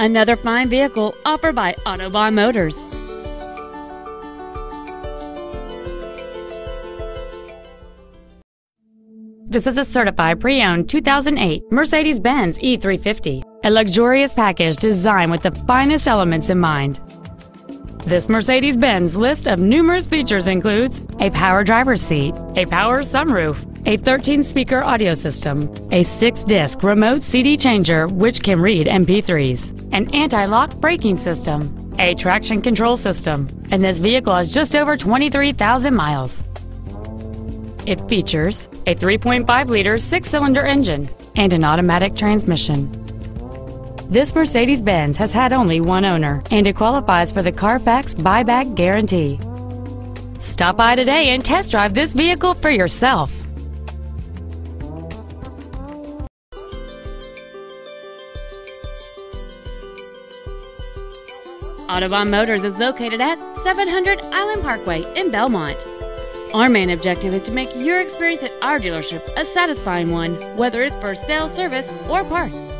Another fine vehicle offered by Autobahn Motors. This is a certified pre-owned 2008 Mercedes-Benz E350, a luxurious package designed with the finest elements in mind. This Mercedes-Benz list of numerous features includes a power driver's seat, a power sunroof, a 13-speaker audio system, a 6-disc remote CD changer which can read MP3s, an anti-lock braking system, a traction control system, and this vehicle has just over 23,000 miles. It features a 3.5-liter six-cylinder engine and an automatic transmission. This Mercedes-Benz has had only one owner, and it qualifies for the Carfax buyback guarantee. Stop by today and test drive this vehicle for yourself. Autobahn Motors is located at 700 Island Parkway in Belmont. Our main objective is to make your experience at our dealership a satisfying one, whether it's for sales, service, or parts.